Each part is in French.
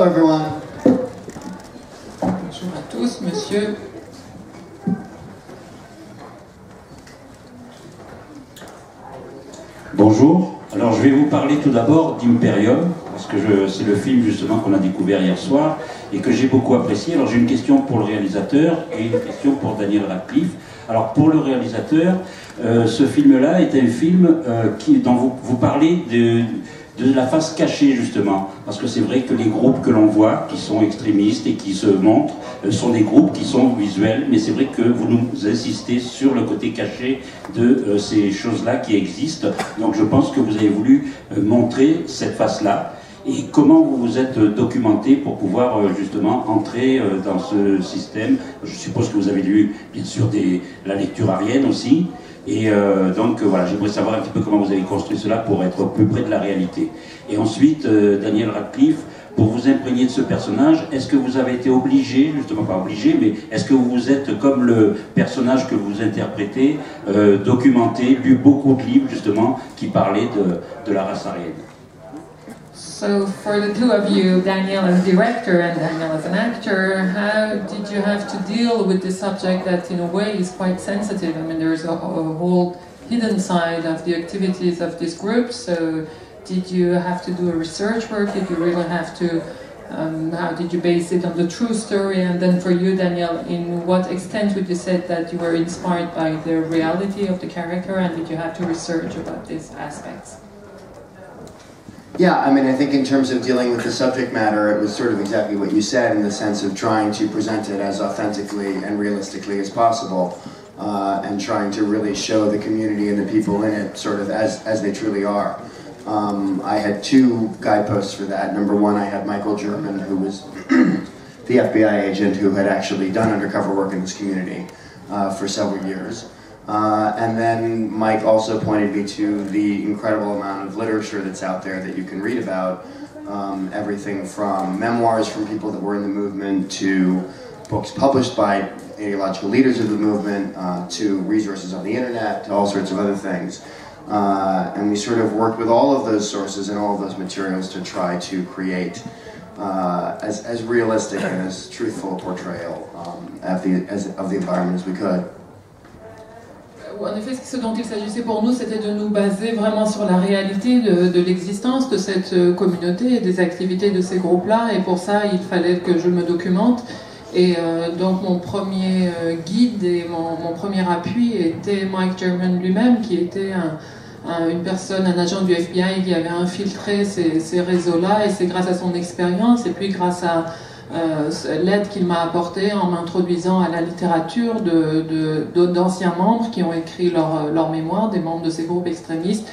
Bonjour. Hello, everyone. Bonjour à tous, monsieur. Bonjour. Alors je vais vous parler tout d'abord d'Imperium, parce que c'est le film justement qu'on a découvert hier soir et que j'ai beaucoup apprécié. Alors j'ai une question pour le réalisateur et une question pour Daniel Radcliffe. Alors pour le réalisateur, euh, ce film-là est un film euh, qui, dont vous, vous parlez de, de la face cachée justement, parce que c'est vrai que les groupes que l'on voit, qui sont extrémistes et qui se montrent, euh, sont des groupes qui sont visuels, mais c'est vrai que vous nous insistez sur le côté caché de euh, ces choses-là qui existent. Donc je pense que vous avez voulu euh, montrer cette face-là. Et comment vous vous êtes documenté pour pouvoir justement entrer dans ce système? Je suppose que vous avez lu bien sûr la lecture arienne aussi. Et euh, donc euh, voilà, j'aimerais savoir un petit peu comment vous avez construit cela pour être plus près de la réalité. Et ensuite, euh, Daniel Radcliffe, pour vous imprégner de ce personnage, est-ce que vous avez été obligé, justement pas obligé, mais est-ce que vous êtes comme le personnage que vous interprétez, documenté, lu beaucoup de livres justement qui parlaient de, de la race aryenne So, for the two of you, Daniel as director and Daniel as an actor, how did you have to deal with this subject that, in a way, is quite sensitive? I mean, there's a, a whole hidden side of the activities of this group. So, did you have to do a research work? Did you really have to? Um, how did you base it on the true story? And then for you, Daniel, in what extent would you say that you were inspired by the reality of the character, and did you have to research about these aspects? Yeah, I mean, I think in terms of dealing with the subject matter, it was sort of exactly what you said in the sense of trying to present it as authentically and realistically as possible, uh, and trying to really show the community and the people in it sort of as, as they truly are. Um, I had two guideposts for that. Number one, I had Michael German, who was the FBI agent who had actually done undercover work in this community uh, for several years. Uh, and then Mike also pointed me to the incredible amount of literature that's out there that you can read about. Um, everything from memoirs from people that were in the movement to books published by ideological leaders of the movement uh, to resources on the internet to all sorts of other things. Uh, and we sort of worked with all of those sources and all of those materials to try to create uh, as, as realistic and as truthful a portrayal um, of, the, as, of the environment as we could. En effet, ce dont il s'agissait pour nous, c'était de nous baser vraiment sur la réalité de, l'existence de cette euh, communauté et des activités de ces groupes-là. Et pour ça, il fallait que je me documente. Et euh, donc, mon premier euh, guide et mon, premier appui était Mike German lui-même, qui était un, un, une personne, un agent du FBI qui avait infiltré ces, réseaux-là. Et c'est grâce à son expérience et puis grâce à l'aide qu'il m'a apportée en m'introduisant à la littérature d'anciens de, membres qui ont écrit leur, leur, mémoire, des membres de ces groupes extrémistes,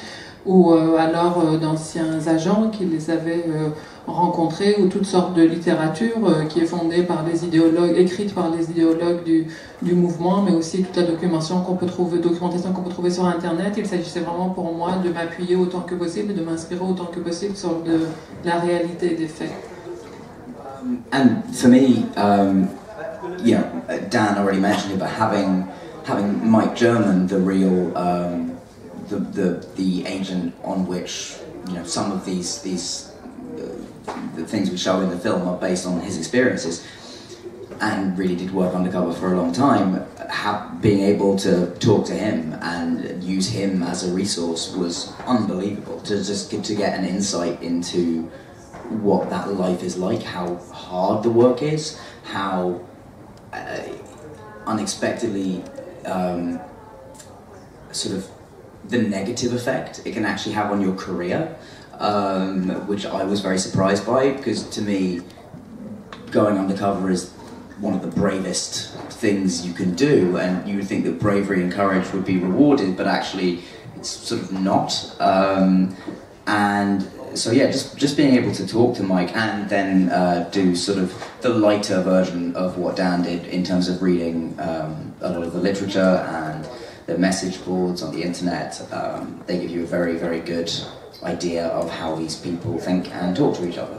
ou euh, alors euh, d'anciens agents qui les avaient euh, rencontrés, ou toutes sortes de littérature euh, qui est fondée par les idéologues, écrite par les idéologues du, du mouvement, mais aussi toute la documentation qu'on peut trouver, documentation qu'on peut trouver sur Internet. Il s'agissait vraiment pour moi de m'appuyer autant que possible, de m'inspirer autant que possible sur de, la réalité des faits. And for me, um, you know, Dan already mentioned it, but having having Mike German, the real um, the, the the agent on which you know some of these these uh, the things we show in the film are based on his experiences, and really did work undercover for a long time. Ha- being able to talk to him and use him as a resource was unbelievable. To just get, to get an insight into what that life is like, how hard the work is, how uh, unexpectedly um, sort of the negative effect it can actually have on your career, um, which I was very surprised by because to me, going undercover is one of the bravest things you can do, and you would think that bravery and courage would be rewarded, but actually, it's sort of not. Um, and so yeah, just just being able to talk to Mike and then uh, do sort of the lighter version of what Dan did in terms of reading um, a lot of the literature and the message boards on the internet. Um, they give you a very very good idea of how these people think and talk to each other.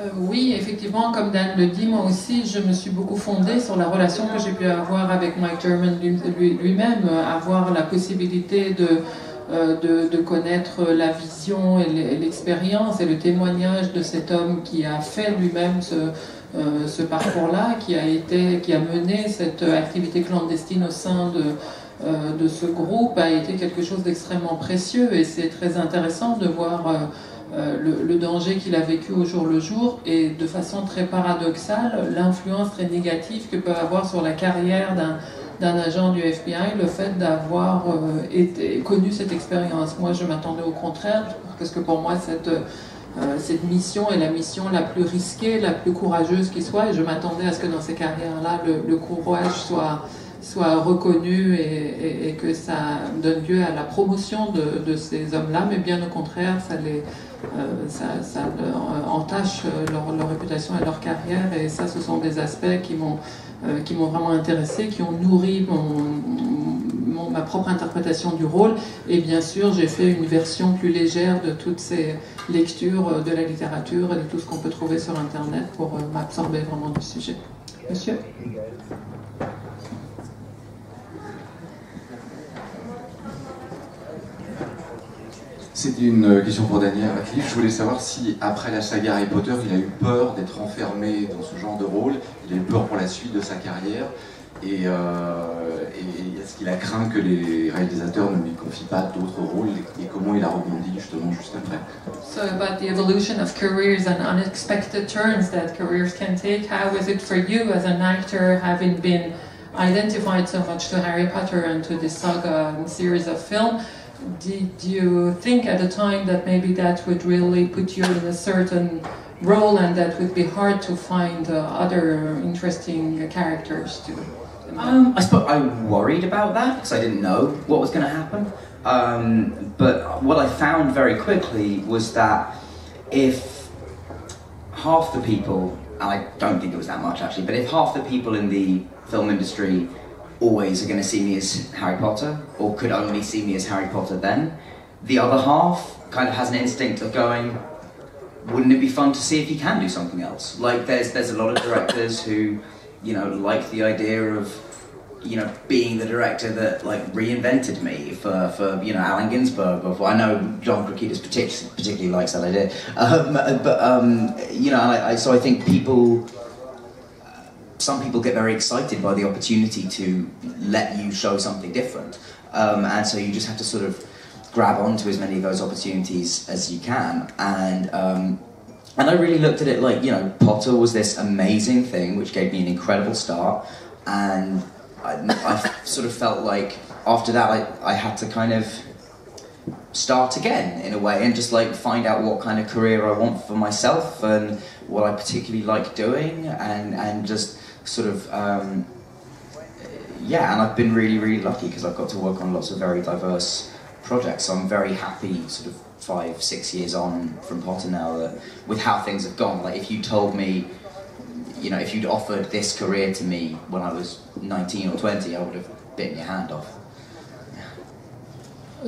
Euh, oui, effectivement, comme Dan le dit, moi aussi, je me suis beaucoup fondée sur la relation que j'ai pu avoir avec Mike German lui-même, lui avoir la possibilité de de, de, connaître la vision et l'expérience et le témoignage de cet homme qui a fait lui-même ce, ce parcours-là, qui a été, qui a mené cette activité clandestine au sein de ce groupe a été quelque chose d'extrêmement précieux. Et c'est très intéressant de voir euh, le, danger qu'il a vécu au jour le jour et de façon très paradoxale, l'influence très négative que peut avoir sur la carrière d'un agent du FBI le fait d'avoir euh, connu cette expérience. Moi, je m'attendais au contraire, parce que pour moi, cette, euh, cette mission est la mission la plus risquée, la plus courageuse qui soit, et je m'attendais à ce que dans ces carrières-là, le, courage soit, soit reconnu et, que ça donne lieu à la promotion de, ces hommes-là, mais bien au contraire, ça les, euh, ça, euh, entache leur, leur, réputation et leur carrière. Et ça, ce sont des aspects qui m'ont qui m'ont vraiment intéressé, qui ont nourri mon, ma propre interprétation du rôle. Et bien sûr, j'ai fait une version plus légère de toutes ces lectures de la littérature et de tout ce qu'on peut trouver sur Internet pour m'absorber vraiment du sujet. Monsieur? C'est une question pour Daniel. Je voulais savoir si, après la saga Harry Potter, il a eu peur d'être enfermé dans ce genre de rôle, il a eu peur pour la suite de sa carrière, et, euh, et est-ce qu'il a craint que les réalisateurs ne lui confient pas d'autres rôles, et comment il a rebondi justement juste après? So about the evolution of careers and unexpected turns that careers can take, how was it for you as an actor having been identified so much to Harry Potter and to this saga and series of film? did you think at the time that maybe that would really put you in a certain role and that would be hard to find uh, other interesting characters to? Um, I suppose I worried about that because I didn't know what was going to happen. Um, but what I found very quickly was that if half the people, and I don't think it was that much actually, but if half the people in the film industry always are going to see me as Harry Potter, or could only see me as Harry Potter then. The other half kind of has an instinct of going, wouldn't it be fun to see if he can do something else? Like there's there's a lot of directors who, you know, like the idea of, you know, being the director that like reinvented me for, for you know Allen Ginsberg. Or I know John Krakitas particularly particularly likes that idea, um, but um, you know, I, I, so I think people some people get very excited by the opportunity to let you show something different. Um, and so you just have to sort of grab onto as many of those opportunities as you can. And, um, and I really looked at it like, you know, Potter was this amazing thing which gave me an incredible start. And I, I sort of felt like after that I, I had to kind of start again in a way and just like find out what kind of career I want for myself and what I particularly like doing and, and just sort of um, yeah, and I've been really really lucky because I've got to work on lots of very diverse projects. So I'm very happy, sort of five six years on from Potter now, that with how things have gone. Like if you told me, you know, if you'd offered this career to me when I was 19 or 20, I would have bitten your hand off.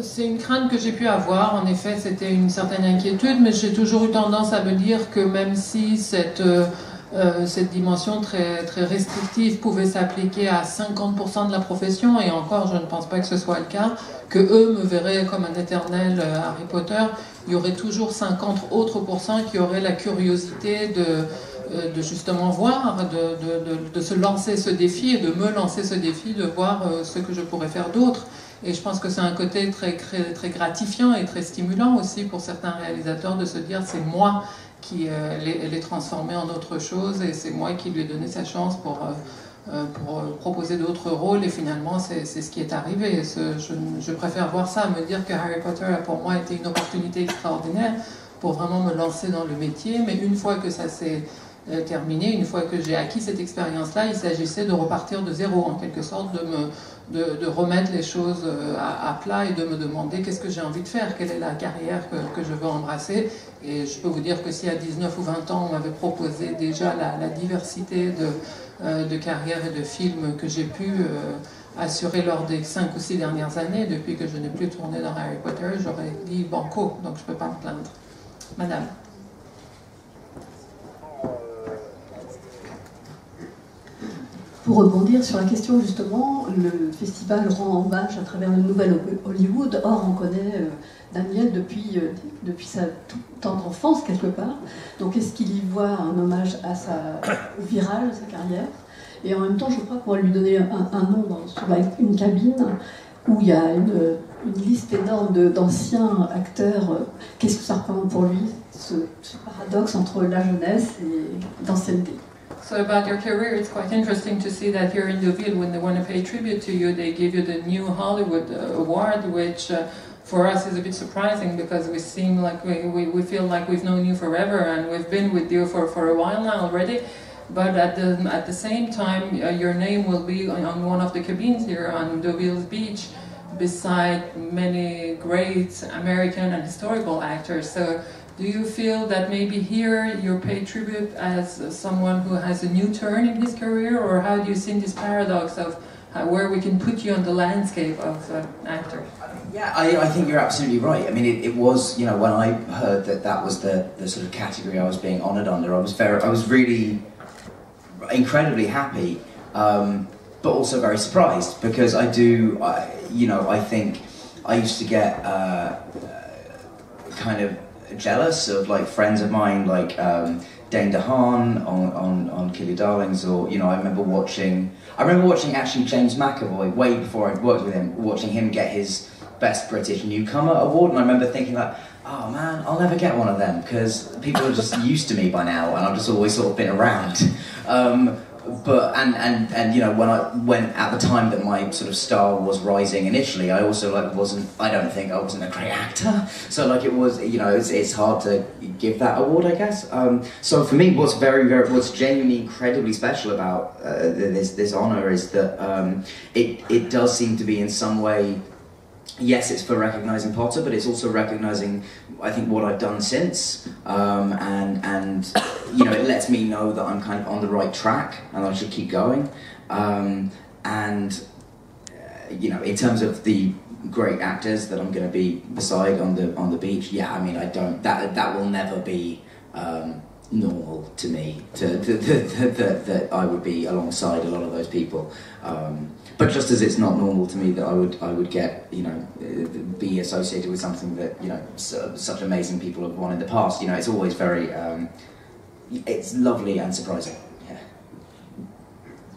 C'est une crainte que j'ai pu avoir. En effet, c'était une certaine inquiétude, mais j'ai toujours eu tendance à me dire que même si cette euh, Euh, cette dimension très, très restrictive pouvait s'appliquer à 50% de la profession, et encore, je ne pense pas que ce soit le cas, que eux me verraient comme un éternel euh, Harry Potter, il y aurait toujours 50 autres pourcents qui auraient la curiosité de, euh, de justement voir, de, de, de, se lancer ce défi et de me lancer ce défi, de voir ce que je pourrais faire d'autre. Et je pense que c'est un côté très, très, gratifiant et très stimulant aussi pour certains réalisateurs de se dire c'est moi qui euh, les, transformé en autre chose et c'est moi qui lui ai donné sa chance pour, euh, euh, pour proposer d'autres rôles et finalement c'est ce qui est arrivé. Je, je, préfère voir ça, me dire que Harry Potter a pour moi été une opportunité extraordinaire pour vraiment me lancer dans le métier, mais une fois que ça s'est terminé, une fois que j'ai acquis cette expérience-là, il s'agissait de repartir de zéro en quelque sorte, de me de, remettre les choses euh, à, plat et de me demander qu'est-ce que j'ai envie de faire, quelle est la carrière que, je veux embrasser. Et je peux vous dire que si à 19 ou 20 ans on m'avait proposé déjà la, diversité de, euh, carrières et de films que j'ai pu euh, assurer lors des 5 ou 6 dernières années, depuis que je n'ai plus tourné dans Harry Potter, j'aurais dit banco, donc je ne peux pas me plaindre. Madame. Pour rebondir sur la question, justement, le festival rend hommage à travers le nouvel Hollywood. Or, on connaît euh, Daniel depuis, euh, depuis sa tendre enfance, quelque part. Donc, est-ce qu'il y voit un hommage à sa, au virage de sa carrière? Et en même temps, je crois qu'on va lui donner un, nom sur une cabine où il y a une, liste énorme d'anciens acteurs. Qu'est-ce que ça représente pour lui, ce paradoxe entre la jeunesse et l'ancienneté? So about your career, it's quite interesting to see that here in Deauville, when they want to pay tribute to you, they give you the New Hollywood uh, Award, which uh, for us is a bit surprising because we seem like we, we, we feel like we've known you forever and we've been with you for, for a while now already. But at the, at the same time, uh, your name will be on, on, one of the cabins here on Deauville's beach beside many great American and historical actors. So do you feel that maybe here you pay tribute as someone who has a new turn in his career, or how do you see this paradox of uh, where we can put you on the landscape of uh, actor? Yeah, I, I, think you're absolutely right. I mean, it, it, was, you know, when I heard that that was the, the sort of category I was being honoured under, I was very, I was really incredibly happy, um, but also very surprised because I do, I, you know, I think I used to get uh, kind of jealous of like friends of mine, like um, Dane DeHaan on, on, on Kill Your Darlings, or you know, I remember watching. I remember watching actually James McAvoy way before I'd worked with him, watching him get his Best British Newcomer award, and I remember thinking like, oh man, I'll never get one of them because people are just used to me by now, and I've just always sort of been around. Um, but and and and you know when I when at the time that my sort of star was rising initially, I also like wasn't I don't think I wasn't a great actor. So like it was you know it's, it's hard to give that award I guess. Um, so for me, what's very very what's genuinely incredibly special about uh, this this honor is that um, it it does seem to be in some way yes, it's for recognizing Potter, but it's also recognizing, I think, what I've done since, um, and and you know, it lets me know that I'm kind of on the right track and I should keep going. Um, and uh, you know, in terms of the great actors that I'm going to be beside on the on the beach, yeah, I mean, I don't that that will never be. Um, normal to me to, to, to, that, that I would be alongside a lot of those people um, but just as it's not normal to me that I would I would get you know be associated with something that you know such amazing people have won in the past. You know, it's always very um, it's lovely and surprising.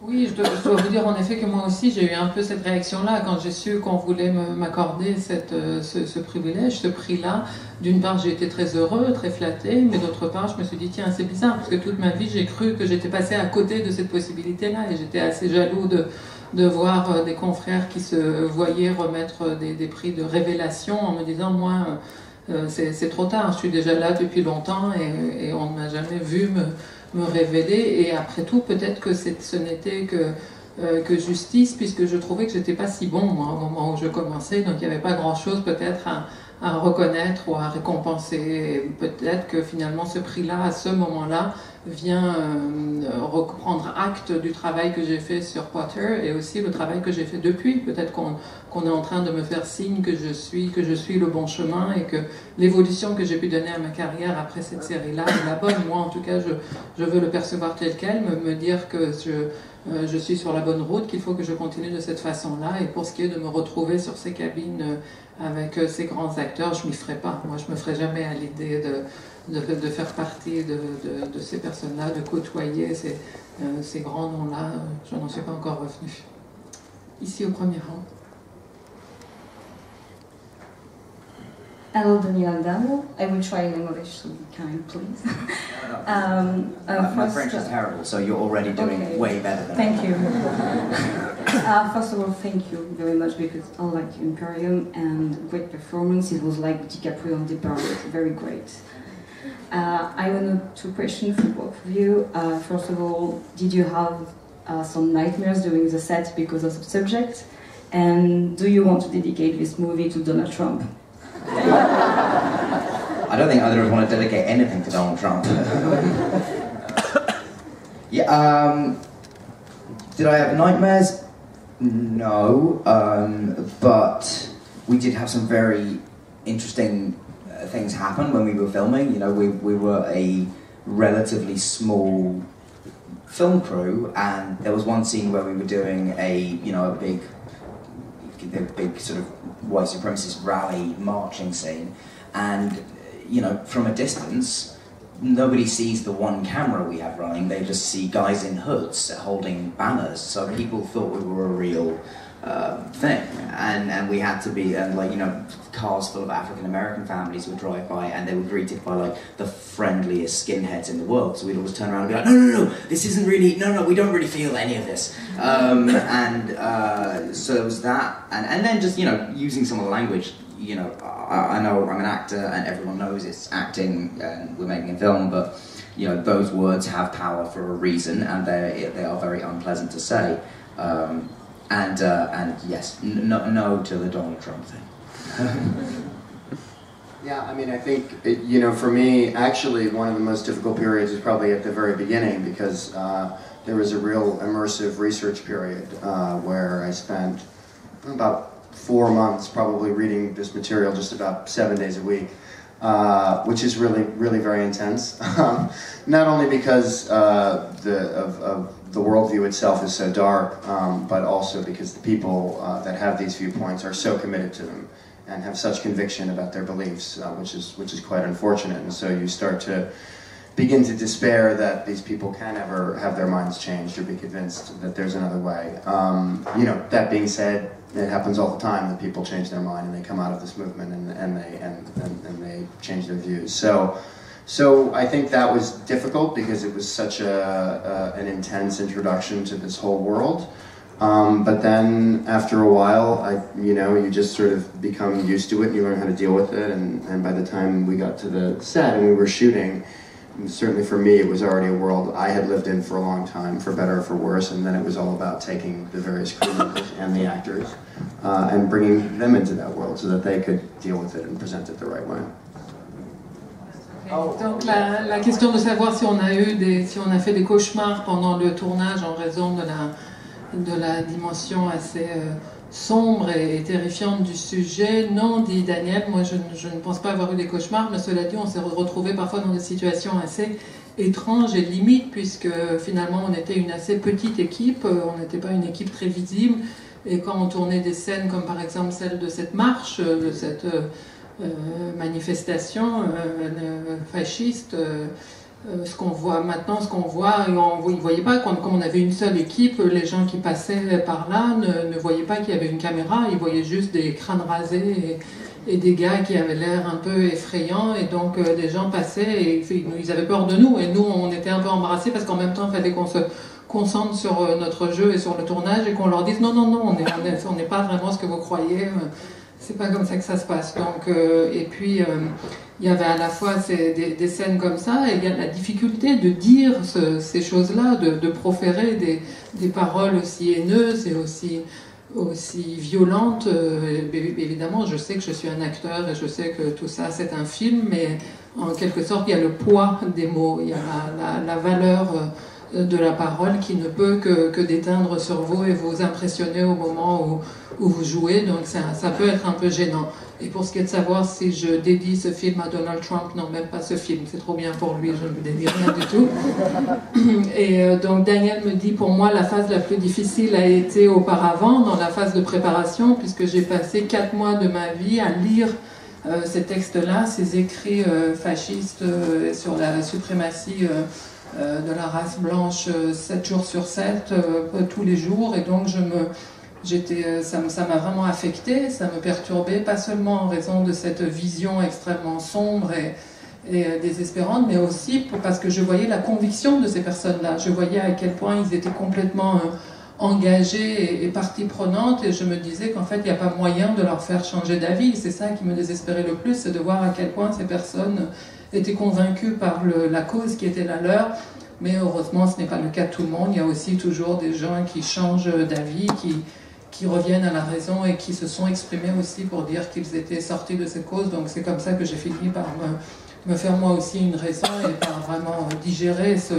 Oui, je dois, je dois, vous dire en effet que moi aussi j'ai eu un peu cette réaction-là quand j'ai su qu'on voulait m'accorder euh, ce, privilège, ce prix-là. D'une part, j'ai été très heureux, très flatté, mais d'autre part, je me suis dit tiens, c'est bizarre parce que toute ma vie j'ai cru que j'étais passé à côté de cette possibilité-là et j'étais assez jaloux de, voir euh, des confrères qui se voyaient remettre des, des prix de révélation en me disant moi euh, c'est trop tard, je suis déjà là depuis longtemps et, et on ne m'a jamais vu me, me, révéler et après tout peut-être que ce n'était que euh, que justice, puisque je trouvais que j'étais pas si bon au moment où je commençais, donc il n'y avait pas grand-chose peut-être à, à reconnaître ou à récompenser. Peut-être que finalement ce prix-là, à ce moment-là, vient euh, reprendre acte du travail que j'ai fait sur Potter et aussi le travail que j'ai fait depuis. Peut-être qu'on est en train de me faire signe que je suis, que je suis le bon chemin et que l'évolution que j'ai pu donner à ma carrière après cette série-là est la bonne. Moi, en tout cas, je, je veux le percevoir tel quel, me, me dire que je, euh, je suis sur la bonne route, qu'il faut que je continue de cette façon-là. Et pour ce qui est de me retrouver sur ces cabines euh, avec euh, ces grands acteurs, je m'y ferai pas. Moi, je me ferai jamais à l'idée de, de, de, faire partie de, de ces personnes-là, de côtoyer ces, euh, ces grands noms-là. Je n'en suis pas encore revenu. Ici au premier rang. Hello, Daniel Daniel. I will try in English, so be kind, please. um, uh, my, my French is terrible, so you're already doing okay. way better than Thank you. uh, first of all, thank you very much because I like Imperium and great performance. It was like DiCaprio on Depart, very great. Uh, I have two questions for both of you. Uh, first of all, did you have uh, some nightmares during the set because of the subject? And do you want to dedicate this movie to Donald Trump? I don't think either of us want to dedicate anything to Donald Trump. yeah, um, did I have nightmares? No, um, but we did have some very interesting things happen when we were filming. You know, we, we were a relatively small film crew, and there was one scene where we were doing a you know a big, the big sort of white supremacist rally marching scene, and you know from a distance. Nobody sees the one camera we have running. They just see guys in hoods holding banners. So people thought we were a real uh, thing, and and we had to be and like you know cars full of African American families would drive by and they were greeted by like the friendliest skinheads in the world. So we'd always turn around and be like, no no no, this isn't really no no we don't really feel any of this. Um, and uh, so it was that, and and then just you know using some of the language. You know, I, I know I'm an actor, and everyone knows it's acting, and we're making a film, but you know those words have power for a reason, and they they are very unpleasant to say. Um, and uh, and yes, no, no to the Donald Trump thing. yeah, I mean, I think it, you know, for me, actually, one of the most difficult periods is probably at the very beginning because uh, there was a real immersive research period uh, where I spent about four months probably reading this material just about seven days a week. Uh, which is really, really very intense. Not only because uh, the, of, of the worldview itself is so dark, um, but also because the people uh, that have these viewpoints are so committed to them and have such conviction about their beliefs, uh, which is which is quite unfortunate. And so you start to begin to despair that these people can ever have their minds changed or be convinced that there's another way. Um, you know, that being said, it happens all the time that people change their mind and they come out of this movement and, and they and, and, and they change their views. So. So I think that was difficult because it was such a, a an intense introduction to this whole world. Um, but then after a while, I, you know, you just sort of become used to it and you learn how to deal with it. And, and by the time we got to the set and we were shooting, certainly for me, it was already a world I had lived in for a long time, for better or for worse. And then it was all about taking the various crew members and the actors uh, and bringing them into that world so that they could deal with it and present it the right way. Donc la, question de savoir si on a eu des, si on a fait des cauchemars pendant le tournage en raison de la, de la dimension assez euh, sombre et, terrifiante du sujet, non, dit Daniel, moi je, ne pense pas avoir eu des cauchemars, mais cela dit, on s'est retrouvé parfois dans des situations assez étranges et limites, puisque finalement on était une assez petite équipe, euh, on n'était pas une équipe très visible, et quand on tournait des scènes comme par exemple celle de cette marche, de cette euh, manifestation euh, fasciste. Euh, ce qu'on voit maintenant, ce qu'on voit, on ne voyait pas, quand, on avait une seule équipe, les gens qui passaient par là ne, voyaient pas qu'il y avait une caméra, ils voyaient juste des crânes rasés et, des gars qui avaient l'air un peu effrayants, et donc des gens passaient et ils avaient peur de nous, et nous on était un peu embarrassés parce qu'en même temps il fallait qu'on se concentre sur notre jeu et sur le tournage et qu'on leur dise non, non, non, on n'est pas vraiment ce que vous croyez c'est pas comme ça que ça se passe. Donc, euh, et puis, euh, il y avait à la fois des, scènes comme ça, et il la difficulté de dire ces choses-là, de, proférer des, paroles aussi haineuses et aussi, aussi violentes. Euh, évidemment, je sais que je suis un acteur et je sais que tout ça, c'est un film, mais en quelque sorte, il y a le poids des mots, il y a la, la valeur de la parole qui ne peut que, que, déteindre sur vous et vous impressionner au moment où, où vous jouez. Donc ça, ça, peut être un peu gênant. Et pour ce qui est de savoir si je dédie ce film à Donald Trump, non, même pas ce film, c'est trop bien pour lui, je ne lui dédie rien du tout. Et euh, donc Daniel me dit, pour moi, la phase la plus difficile a été auparavant, dans la phase de préparation, puisque j'ai passé quatre mois de ma vie à lire euh, ces textes-là, ces écrits euh, fascistes sur la suprématie de la race blanche 7 euh, jours sur 7, euh, tous les jours. Et donc, je me, j'étais, ça, m'a vraiment affecté, ça me perturbait, pas seulement en raison de cette vision extrêmement sombre et, et désespérante, mais aussi parce que je voyais la conviction de ces personnes-là. Je voyais à quel point ils étaient complètement engagés et, et partie prenante, et je me disais qu'en fait, il n'y a pas moyen de leur faire changer d'avis. C'est ça qui me désespérait le plus, c'est de voir à quel point ces personnes étaient convaincus par la cause qui était la leur. Mais heureusement, ce n'est pas le cas de tout le monde. Il y a aussi toujours des gens qui changent d'avis, qui, qui reviennent à la raison et qui se sont exprimés aussi pour dire qu'ils étaient sortis de cette cause. Donc c'est comme ça que j'ai fini par me, me, faire moi aussi une raison et par vraiment digérer ce,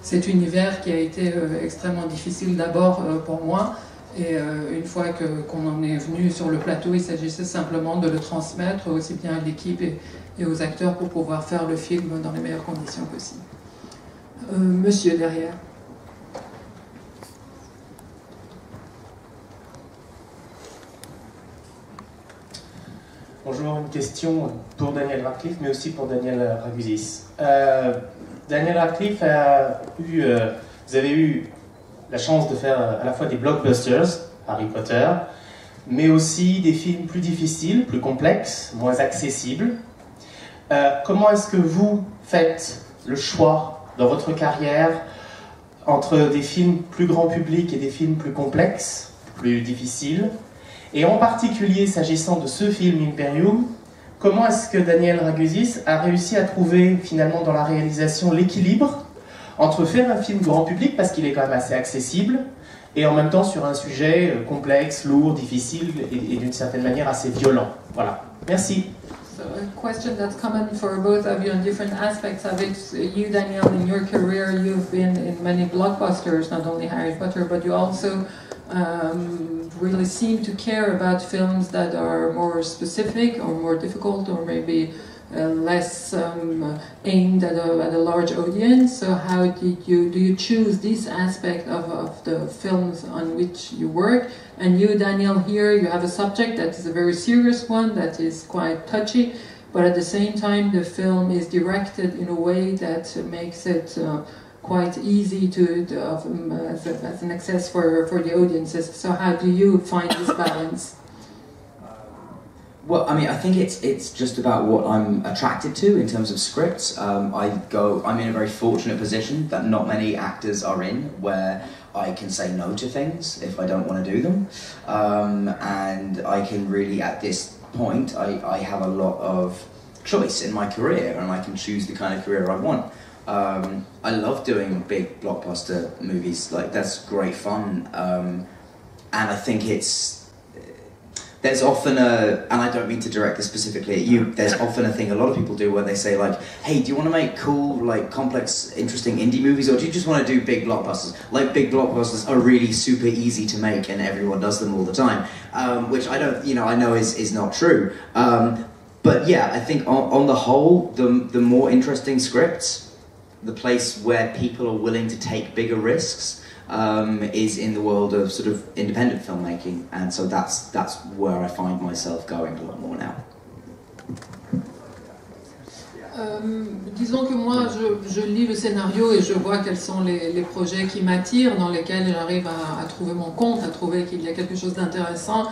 cet univers qui a été euh, extrêmement difficile d'abord euh, pour moi. Et euh, une fois qu'on en est venu sur le plateau, il s'agissait simplement de le transmettre aussi bien à l'équipe et, aux acteurs pour pouvoir faire le film dans les meilleures conditions possibles. Euh, monsieur derrière. Bonjour, une question pour Daniel Radcliffe, mais aussi pour Daniel Ragusis. Euh, Daniel Radcliffe a eu, vous avez eu la chance de faire à la fois des blockbusters, Harry Potter, mais aussi des films plus difficiles, plus complexes, moins accessibles. Euh, comment est-ce que vous faites le choix dans votre carrière entre des films plus grand public et des films plus complexes, plus difficiles? Et en particulier, s'agissant de ce film Imperium, comment est-ce que Daniel Raguzis a réussi à trouver finalement dans la réalisation l'équilibre entre faire un film grand public, parce qu'il est quand même assez accessible, et en même temps sur un sujet euh, complexe, lourd, difficile et, et d'une certaine manière assez violent. Voilà. Merci. So a question that's common for both of you on different aspects of it. You, Daniel, in your career, you've been in many blockbusters, not only Harry Potter, but you also um, really seem to care about films that are more specific or more difficult or maybe less um, aimed at a, at a large audience. So how did you do you choose this aspect of, of the films on which you work? And you, Daniel, here you have a subject that is a very serious one that is quite touchy, but at the same time the film is directed in a way that makes it uh, quite easy to, to um, as, a, as, an access for, for the audiences. So how do you find this balance? Well, I mean, I think it's it's just about what I'm attracted to in terms of scripts. Um, I go, I'm in a very fortunate position that not many actors are in, where I can say no to things if I don't want to do them, um, and I can really, at this point, I, I have a lot of choice in my career, and I can choose the kind of career I want. Um, I love doing big blockbuster movies. Like that's great fun, um, and I think it's there's often a, and I don't mean to direct this specifically at you, there's often a thing a lot of people do where they say like, hey, do you want to make cool, like complex, interesting indie movies or do you just want to do big blockbusters? Like big blockbusters are really super easy to make and everyone does them all the time, um, which I don't, you know, I know is, is not true. Um, but yeah, I think on, on the whole, the, the more interesting scripts, the place where people are willing to take bigger risks, um, is in the world of sort of independent filmmaking, and so that's that's where I find myself going a lot more now. Euh, disons que moi, je, je, lis le scénario et je vois quels sont les, les projets qui m'attirent, dans lesquels j'arrive à, à, trouver mon compte, à trouver qu'il y a quelque chose d'intéressant.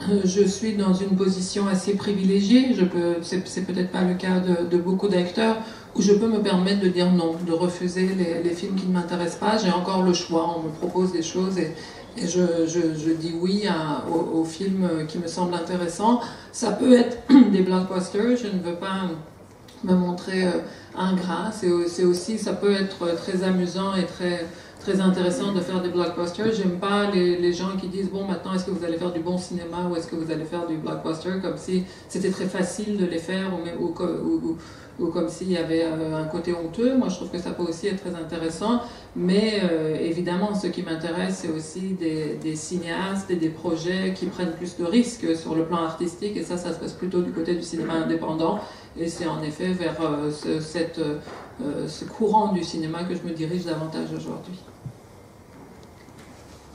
Je suis dans une position assez privilégiée. Je peux, c'est peut-être pas le cas de, beaucoup d'acteurs où je peux me permettre de dire non, de refuser les, films qui ne m'intéressent pas. J'ai encore le choix. On me propose des choses et, je, dis oui aux, films qui me semblent intéressants. Ça peut être des blockbusters. Je ne veux pas me montrer euh, ingrat. C'est aussi, ça peut être très amusant et très très intéressant de faire des blockbusters. J'aime pas les, gens qui disent bon maintenant est-ce que vous allez faire du bon cinéma ou est-ce que vous allez faire du blockbuster? Comme si c'était très facile de les faire ou, comme s'il y avait euh, un côté honteux. Moi je trouve que ça peut aussi être très intéressant. Mais euh, évidemment ce qui m'intéresse c'est aussi des, cinéastes et des projets qui prennent plus de risques sur le plan artistique et ça ça se passe plutôt du côté du cinéma indépendant et c'est en effet vers euh, ce courant du cinéma que je me dirige davantage aujourd'hui.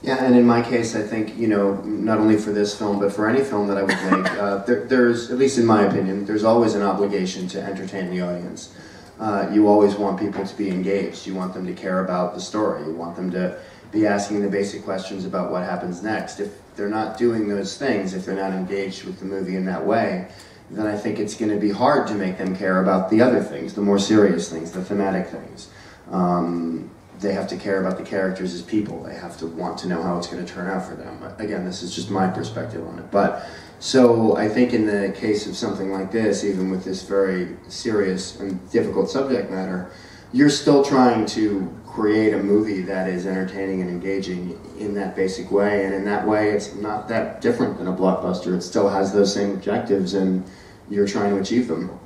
Yeah, and in my case, I think, you know, not only for this film, but for any film that I would make, uh, there, there's, at least in my opinion, there's always an obligation to entertain the audience. Uh, you always want people to be engaged. You want them to care about the story. You want them to be asking the basic questions about what happens next. If they're not doing those things, if they're not engaged with the movie in that way, then I think it's going to be hard to make them care about the other things, the more serious things, the thematic things. Um, they have to care about the characters as people. They have to want to know how it's going to turn out for them. Again, this is just my perspective on it. But so I think in the case of something like this, even with this very serious and difficult subject matter, you're still trying to create a movie that is entertaining and engaging in that basic way. And in that way, it's not that different than a blockbuster. It still has those same objectives, and you're trying to achieve them.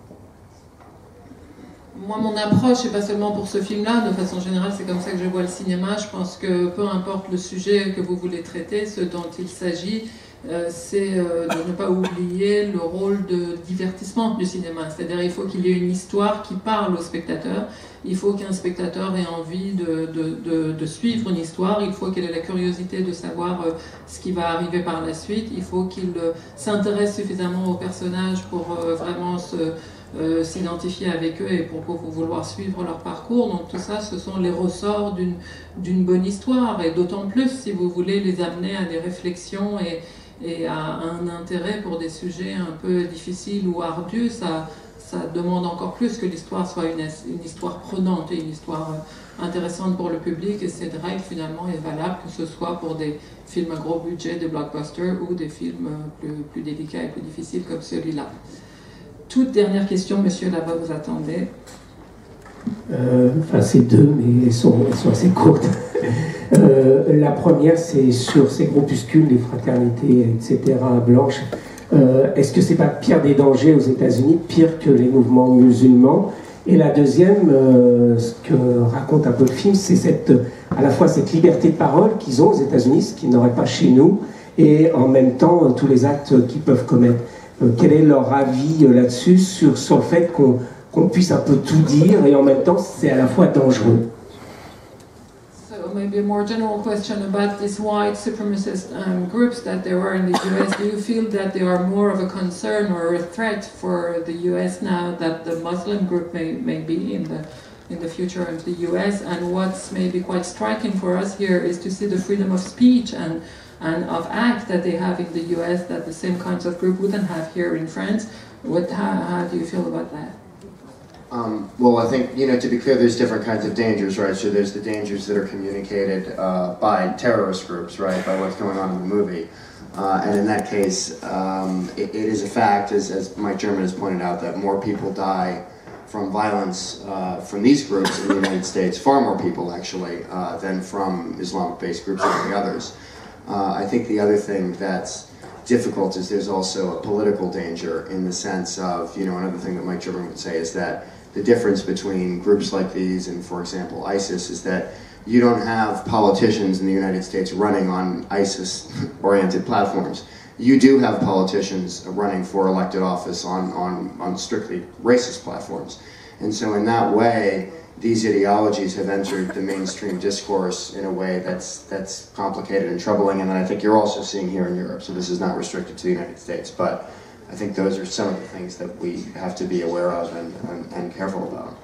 Moi, mon approche, et pas seulement pour ce film-là, de façon générale, c'est comme ça que je vois le cinéma. Je pense que peu importe le sujet que vous voulez traiter, ce dont il s'agit, euh, c'est euh, de ne pas oublier le rôle de divertissement du cinéma. C'est-à-dire il faut qu'il y ait une histoire qui parle au spectateur, il faut qu'un spectateur ait envie de, suivre une histoire, il faut qu'il ait la curiosité de savoir euh, ce qui va arriver par la suite, il faut qu'il s'intéresse suffisamment aux personnages pour vraiment s'identifier avec eux et pour, pour, vouloir suivre leur parcours. Donc tout ça, ce sont les ressorts d'une bonne histoire et d'autant plus si vous voulez les amener à des réflexions et, et a un intérêt pour des sujets un peu difficiles ou ardus, ça, ça demande encore plus que l'histoire soit une, une, histoire prenante et une histoire euh, intéressante pour le public. Et cette règle finalement est valable que ce soit pour des films à gros budget, des blockbusters ou des films euh, plus, plus délicats et plus difficiles comme celui-là. Toute dernière question, monsieur là-bas, vous attendez. Euh, enfin, c'est deux, mais elles sont, assez courtes. Euh, la première, c'est sur ces groupuscules, les fraternités, etc., blanches. Euh, est-ce que c'est pas pire des dangers aux États-Unis, pire que les mouvements musulmans? Et la deuxième, ce que raconte un peu le film, c'est cette, à la fois cette liberté de parole qu'ils ont aux États-Unis, ce qu'ils n'auraient pas chez nous, et en même temps tous les actes qu'ils peuvent commettre. Quel est leur avis là-dessus sur, sur le fait qu'on qu'on puisse un peu tout dire et en même temps c'est à la fois dangereux? Maybe a more general question about these white supremacist um, groups that there are in the US. Do you feel that they are more of a concern or a threat for the US now that the Muslim group may, may be in the in the future of the US? And what's maybe quite striking for us here is to see the freedom of speech and and of act that they have in the US that the same kinds of group wouldn't have here in France. What how, how do you feel about that? Um, well, I think, you know, to be clear, there's different kinds of dangers, right? So there's the dangers that are communicated uh, by terrorist groups, right, by what's going on in the movie. Uh, and in that case, um, it, it is a fact, as, as Mike German has pointed out, that more people die from violence uh, from these groups in the United States, far more people actually, uh, than from Islamic-based groups or any others. Uh, I think the other thing that's difficult is there's also a political danger in the sense of, you know, another thing that Mike German would say is that the difference between groups like these and, for example, ISIS is that you don't have politicians in the United States running on ISIS-oriented platforms. You do have politicians running for elected office on, on, on strictly racist platforms. And so in that way, these ideologies have entered the mainstream discourse in a way that's, that's complicated and troubling, and I think you're also seeing here in Europe. So this is not restricted to the United States, but I think those are some of the things that we have to be aware of and, and, and careful about.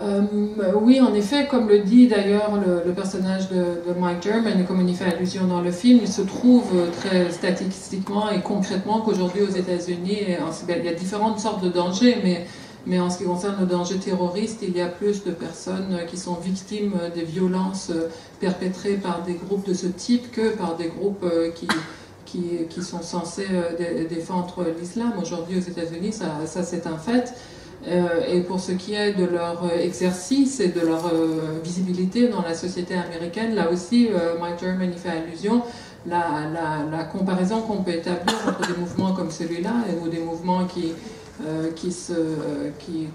Euh, oui, en effet, comme le dit d'ailleurs le, le, personnage de, de, Mike German et comme on y fait allusion dans le film, il se trouve très statistiquement et concrètement qu'aujourd'hui aux États-Unis, il y a différentes sortes de dangers, mais, mais en ce qui concerne le danger terroriste, il y a plus de personnes qui sont victimes des violences perpétrées par des groupes de ce type que par des groupes qui, qui, sont censés euh, défendre l'islam. Aujourd'hui aux États-Unis, ça, c'est un fait. Euh, et pour ce qui est de leur exercice et de leur euh, visibilité dans la société américaine, là aussi, Mike German y fait allusion. La, la, la comparaison qu'on peut établir entre des mouvements comme celui-là ou des mouvements qui, qui, se, qui,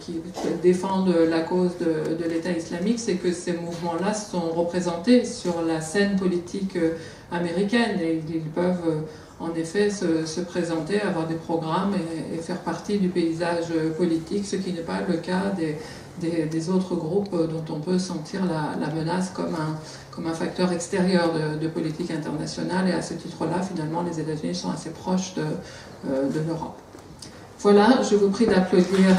défendent la cause de, l'État islamique, c'est que ces mouvements-là sont représentés sur la scène politique américaine et ils peuvent euh, en effet se, présenter, avoir des programmes et, faire partie du paysage politique, ce qui n'est pas le cas des, autres groupes dont on peut sentir la, menace comme un, facteur extérieur de, politique internationale. Et à ce titre-là, finalement, les États-Unis sont assez proches euh, de l'Europe. Voilà, je vous prie d'applaudir.